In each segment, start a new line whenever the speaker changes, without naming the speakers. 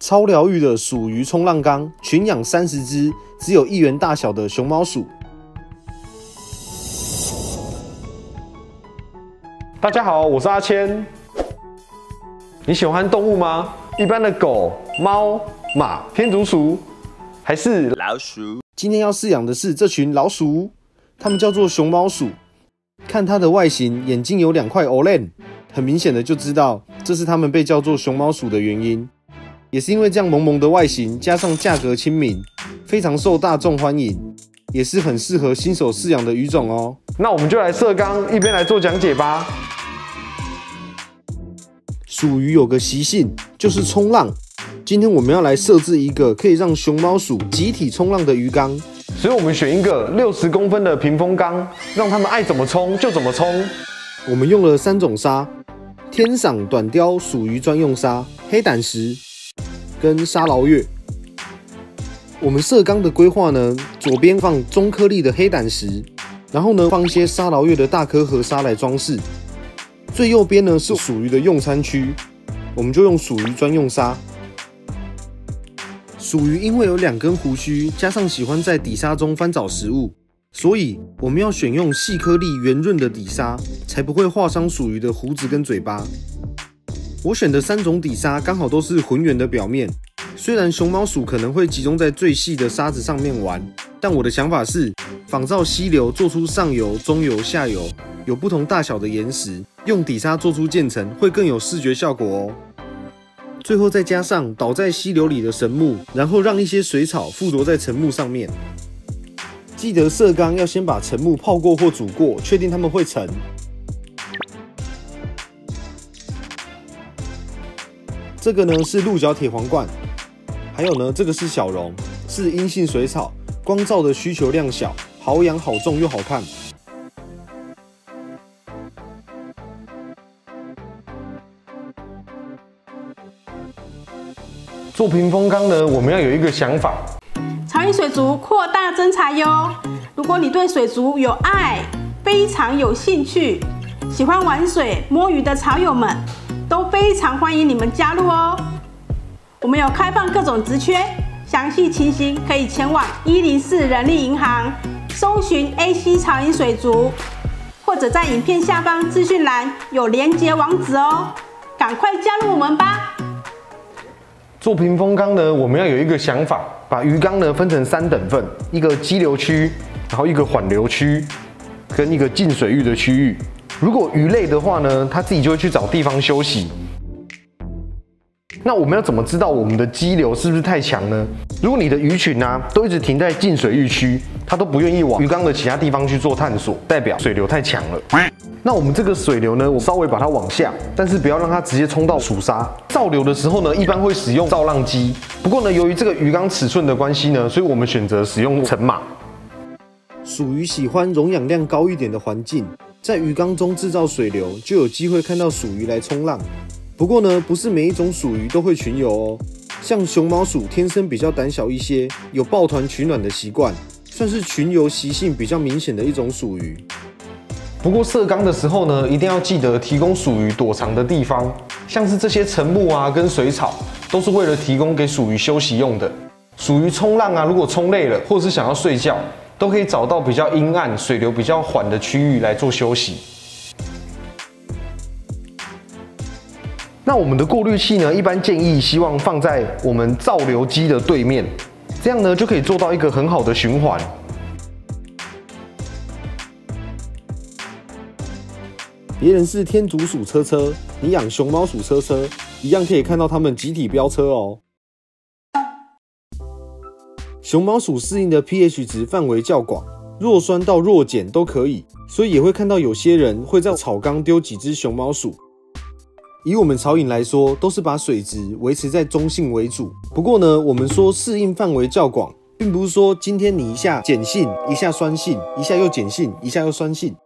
超疗愈的鼠鱼冲浪缸，群养三十只，只有一元大小的熊猫鼠。
大家好，我是阿谦。你喜欢动物吗？一般的狗、猫、马、天竺鼠，还是
老鼠？
今天要饲养的是这群老鼠，它们叫做熊猫鼠。看它的外形，眼睛有两块 o l e n 很明显的就知道这是它们被叫做熊猫鼠的原因。也是因为这样萌萌的外形，加上价格亲民，非常受大众欢迎，也是很适合新手饲养的鱼种哦。
那我们就来设缸，一边来做讲解吧。
鼠鱼有个习性，就是冲浪。今天我们要来设置一个可以让熊猫鼠集体冲浪的鱼缸，
所以我们选一个六十公分的屏风缸，让它们爱怎么冲就怎么冲。
我们用了三种沙：天赏短鲷鼠鱼专用沙、黑胆石。跟沙劳越，我们设缸的规划呢，左边放中颗粒的黑胆石，然后呢放一些沙劳越的大颗河沙来装饰。最右边呢是属于的用餐区，我们就用属于专用沙。属于因为有两根胡须，加上喜欢在底沙中翻找食物，所以我们要选用细颗粒、圆润的底沙，才不会划伤属于的胡子跟嘴巴。我选的三种底沙刚好都是浑圆的表面，虽然熊猫鼠可能会集中在最细的沙子上面玩，但我的想法是仿照溪流做出上游、中游、下游有不同大小的岩石，用底沙做出渐层会更有视觉效果哦。最后再加上倒在溪流里的神木，然后让一些水草附着在沉木上面。记得设缸要先把沉木泡过或煮过，确定它们会沉。这个呢是鹿角铁皇冠，还有呢这个是小龙，是阴性水草，光照的需求量小，好养好种又好看。
做屏风缸呢，我们要有一个想法，
潮音水族扩大征才哟！如果你对水族有爱，非常有兴趣，喜欢玩水摸鱼的潮友们。都非常欢迎你们加入哦！我们有开放各种职缺，详细情形可以前往一零四人力银行搜寻 AC 潮饮水族，或者在影片下方资讯栏有连接网址哦，赶快加入我们吧！
做屏风缸呢，我们要有一个想法，把鱼缸呢分成三等份，一个激流区，然后一个缓流区，跟一个进水域的区域。如果鱼累的话呢，它自己就会去找地方休息。那我们要怎么知道我们的激流是不是太强呢？如果你的鱼群呢都一直停在进水域区，它都不愿意往鱼缸的其他地方去做探索，代表水流太强了。那我们这个水流呢，我稍微把它往下，但是不要让它直接冲到鼠沙。造流的时候呢，一般会使用造浪机。不过呢，由于这个鱼缸尺寸的关系呢，所以我们选择使用沉马。
属于喜欢溶氧量高一点的环境。在鱼缸中制造水流，就有机会看到鼠鱼来冲浪。不过呢，不是每一种鼠鱼都会群游哦。像熊猫鼠天生比较胆小一些，有抱团取暖的习惯，算是群游习性比较明显的一种鼠鱼。
不过设缸的时候呢，一定要记得提供鼠鱼躲藏的地方，像是这些沉木啊跟水草，都是为了提供给鼠鱼休息用的。鼠鱼冲浪啊，如果冲累了，或是想要睡觉。都可以找到比较阴暗、水流比较缓的区域来做休息。那我们的过滤器呢？一般建议希望放在我们造流机的对面，这样呢就可以做到一个很好的循环。
别人是天竺鼠车车，你养熊猫鼠车车，一样可以看到它们集体飙车哦。熊猫鼠适应的 pH 值范围较广，弱酸到弱碱都可以，所以也会看到有些人会在草缸丢几只熊猫鼠。以我们草饮来说，都是把水质维持在中性为主。不过呢，我们说适应范围较广，并不是说今天你一下碱性，一下酸性，一下又碱性，一下又酸性。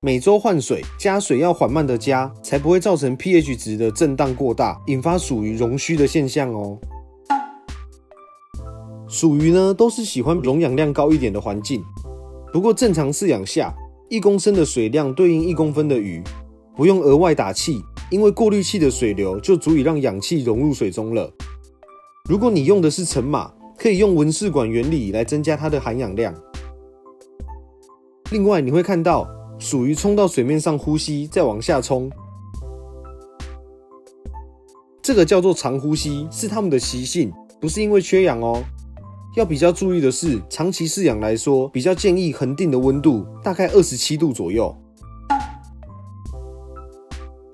每周换水，加水要缓慢的加，才不会造成 pH 值的震荡过大，引发属于溶虚的现象哦。鼠鱼呢，都是喜欢溶氧量高一点的环境。不过正常饲养下，一公升的水量对应一公分的鱼，不用额外打气，因为过滤器的水流就足以让氧气融入水中了。如果你用的是沉马，可以用文氏管原理来增加它的含氧量。另外，你会看到属鱼冲到水面上呼吸，再往下冲，这个叫做长呼吸，是它们的习性，不是因为缺氧哦。要比较注意的是，长期饲养来说，比较建议恒定的温度大概二十七度左右。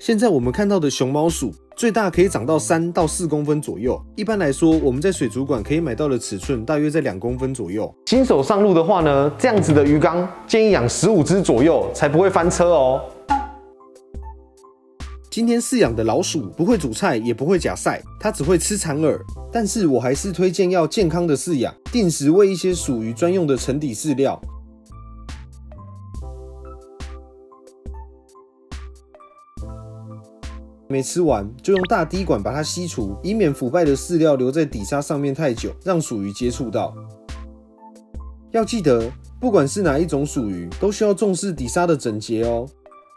现在我们看到的熊猫鼠，最大可以长到三到四公分左右。一般来说，我们在水族馆可以买到的尺寸大约在两公分左右。
新手上路的话呢，这样子的鱼缸建议养十五只左右，才不会翻车哦。
今天饲养的老鼠不会煮菜，也不会假晒，它只会吃蚕饵。但是我还是推荐要健康的饲养，定时喂一些属于专用的沉底饲料。没吃完就用大滴管把它吸除，以免腐败的饲料留在底沙上面太久，让鼠鱼接触到。要记得，不管是哪一种鼠鱼，都需要重视底沙的整洁哦。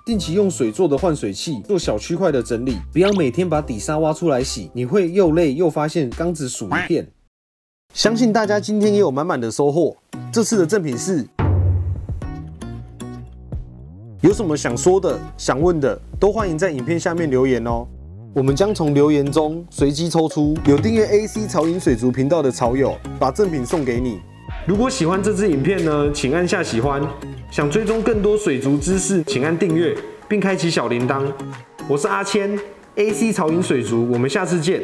定期用水做的换水器做小区块的整理，不要每天把底沙挖出来洗，你会又累又发现缸子数一片。相信大家今天也有满满的收获。这次的赠品是，有什么想说的、想问的，都欢迎在影片下面留言哦。我们将从留言中随机抽出有订阅 AC 潮影水族频道的潮友，把赠品送给你。如果喜欢这支影片呢，请按下喜欢。想追踪更多水族知识，请按订阅并开启小铃铛。我是阿谦，AC 潮影水族，我们下次见。